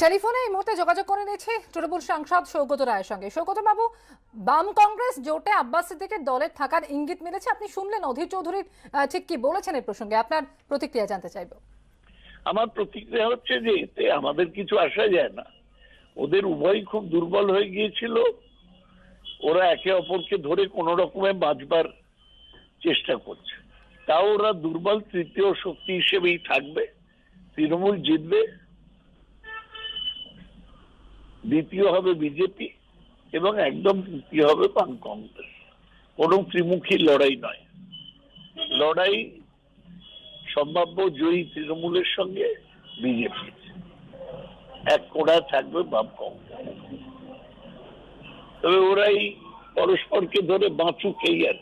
টেলিফোনে এই মুহূর্তে যোগাযোগ করে নিয়েছি তৃণমূল সাংসদ সৌগত রায়ের সঙ্গে। সৌগত বাবু, বাম কংগ্রেস জোটে আব্বাস সিদ্দিকের দলে থাকার ইঙ্গিত মিলেছে। আপনি শুনলেন অধীর চৌধুরীর ঠিক কি বলেছেন এই প্রসঙ্গে? আপনার প্রতিক্রিয়া জানতে চাইব। আমার প্রতিক্রিয়া হচ্ছে যে এতে আমাদের কিছু আসা যায় না। ওদের উভয়ই খুব দুর্বল হয়ে গিয়েছিল। ওরা একে অপরকে ধরে কোন রকমে বাঁচবার চেষ্টা করছে। তাও ওরা দুর্বল তৃতীয় শক্তি হিসেবেই থাকবে। তৃণমূল জিতবে। দ্বিতীয় হবে বিজেপি এবং একদম তৃতীয় হবে বাম কংগ্রেস। কোনো ত্রিমুখী লড়াই নয়। লড়াই সম্ভাব্য জয়ী তৃণমূলের সঙ্গে বিজেপি এক কোড়ায় থাকবে বাম কংগ্রেস। তবে ওরাই পরস্পরকে ধরে বাঁচুক এই আর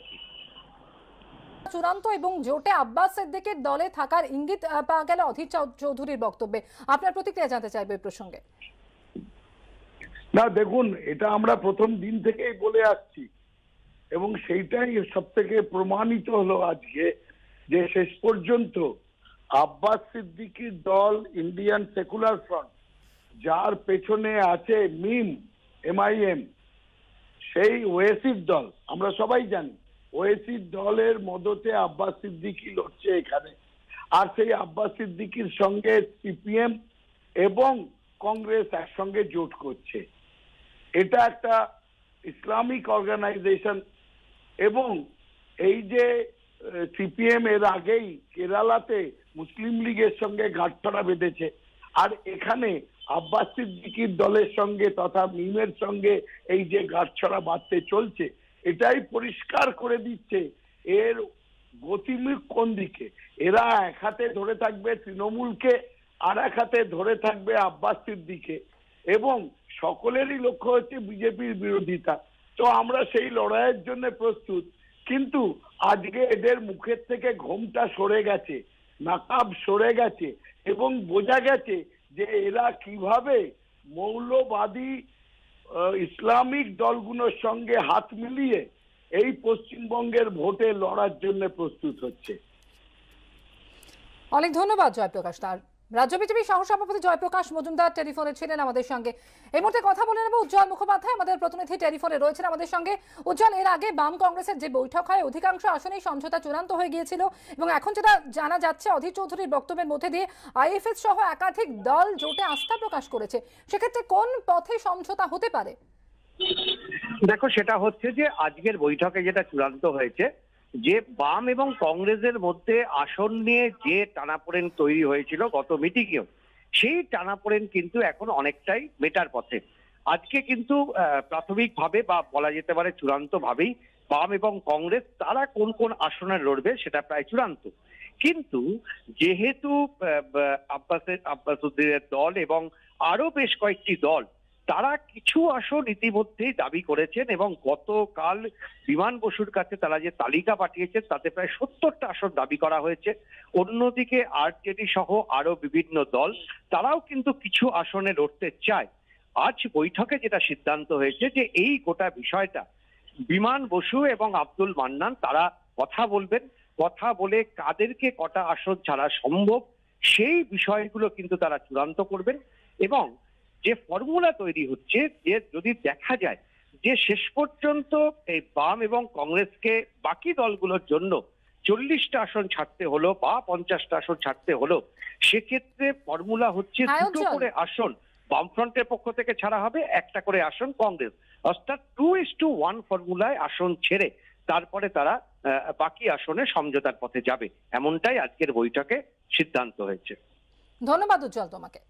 চূড়ান্ত এবং জোটে আব্বাস সিদ্দিকের দলে থাকার ইঙ্গিত পাওয়া গেল অধীর চৌধুরীর বক্তব্যে। আপনার প্রতিক্রিয়া জানতে চাইবে এই প্রসঙ্গে। না, দেখুন, এটা আমরা প্রথম দিন থেকেই বলে আসছি। এবং সেইটাই সব থেকে প্রমাণিত হলো আজকে যে শেষ পর্যন্ত আব্বাস সিদ্দিকীর দল ইন্ডিয়ান সেকুলার ফ্রন্ট যার পেছনে আছে মিম এমআইএম সেই ওয়েসির দল, আমরা সবাই জানি ওয়েসির দলের মদতে আব্বাস সিদ্দিকি লড়ছে এখানে। আর সেই আব্বাস সিদ্দিকির সঙ্গে সিপিএম এবং কংগ্রেস একসঙ্গে জোট করছে। এটা একটা ইসলামিক অর্গানাইজেশন এবং এই যে সিপিএম এর আগেই কেরালাতে মুসলিম লীগের সঙ্গে গাঁটছড়া বেঁধেছে। আর এখানে আব্বাস সিদ্দিকির দলের সঙ্গে তথা মিমের সঙ্গে এই যে গাঁটছড়া বাঁধতে চলছে, এটাই পরিষ্কার করে দিচ্ছে এর গতিমুখ কোন দিকে? এরা এক হাতে ধরে থাকবে তৃণমূলকে, আর এক হাতে ধরে থাকবে আব্বাস সিদ্দিকে এবং সকলেরই লক্ষ্য হচ্ছে বিজেপির বিরোধিতা। তো আমরা সেই লড়াইয়ের জন্য প্রস্তুত। কিন্তু আজকে এদের মুখের থেকে ঘোমটা সরে গেছে, নাকাব সরে গেছে এবং বোঝা গেছে যে এরা কীভাবে মৌলবাদী ইসলামিক দলগুলোর সঙ্গে হাত মিলিয়ে এই পশ্চিমবঙ্গের ভোটে লড়ার জন্য প্রস্তুত হচ্ছে। অনেক ধন্যবাদ জয়প্রকাশ তার। রাজ্য বিজেপি সহসভাপতি জয়প্রকাশ মজুমদার টেলিফোনে ছিলেন আমাদের সঙ্গে। এই মুহূর্তে কথা বলে নেব উজ্জ্বল মুখোপাধ্যায়, আমাদের প্রতিনিধি টেলিফোনে রয়েছেন আমাদের সঙ্গে। উজ্জ্বল, এর আগে বাম কংগ্রেসের যে বৈঠক হয়, অধিকাংশ আসনেই সমঝোতা চূড়ান্ত হয়ে গিয়েছিল এবং এখন যেটা জানা যাচ্ছে, অধীর চৌধুরীর বক্তব্যের মধ্যে দিয়ে আইএফএস সহ একাধিক দল জোটে আস্থা প্রকাশ করেছে। সেক্ষেত্রে কোন পথে সমঝোতা হতে পারে? দেখো, সেটা হচ্ছে যে আজকের বৈঠকে যেটা চূড়ান্ত হয়েছে যে বাম এবং কংগ্রেসের মধ্যে আসন নিয়ে যে টানাপোড়েন তৈরি হয়েছিল গত মিটিংয়েও, সেই টানাপোড়েন কিন্তু এখন অনেকটাই মেটার পথে। আজকে কিন্তু প্রাথমিকভাবে বা বলা যেতে পারে চূড়ান্ত ভাবেই বাম এবং কংগ্রেস তারা কোন কোন আসনে লড়বে সেটা প্রায় চূড়ান্ত। কিন্তু যেহেতু আব্বাসের, আব্বাসুদ্দিনের দল এবং আরও বেশ কয়েকটি দল তারা কিছু আসন ইতিমধ্যেই দাবি করেছেন এবং গতকাল বিমান বসুর কাছে তারা যে তালিকা পাঠিয়েছেন, তাতে প্রায় সত্তরটা আসন দাবি করা হয়েছে। অন্যদিকে আরজেডি সহ আরও বিভিন্ন দল, তারাও কিন্তু কিছু আসনে লড়তে চায়। আজ বৈঠকে যেটা সিদ্ধান্ত হয়েছে যে এই গোটা বিষয়টা, বিমান বসু এবং আব্দুল মান্নান তারা কথা বলবেন। কথা বলে কাদেরকে কটা আসন ছাড়া সম্ভব, সেই বিষয়গুলো কিন্তু তারা চূড়ান্ত করবেন এবং যে ফর্মুলা তৈরি হচ্ছে যে যদি দেখা যায় যে শেষ পর্যন্ত এই বাম এবং কংগ্রেসকে বাকি দলগুলোর জন্য চল্লিশটা আসন ছাড়তে হলো বা পঞ্চাশটা আসন ছাড়তে হলো সেক্ষেত্রে ফর্মুলা হচ্ছে দুটো। করে আসন। বামফ্রন্টের পক্ষ থেকে ছাড়া হবে একটা করে আসন কংগ্রেস। অর্থাৎ টু ইস টু ওয়ান ফর্মুলায় আসন ছেড়ে তারপরে তারা আহ, বাকি আসনে সমঝোতার পথে যাবে। এমনটাই আজকের বৈঠকে সিদ্ধান্ত হয়েছে। ধন্যবাদ উজ্জ্বল তোমাকে।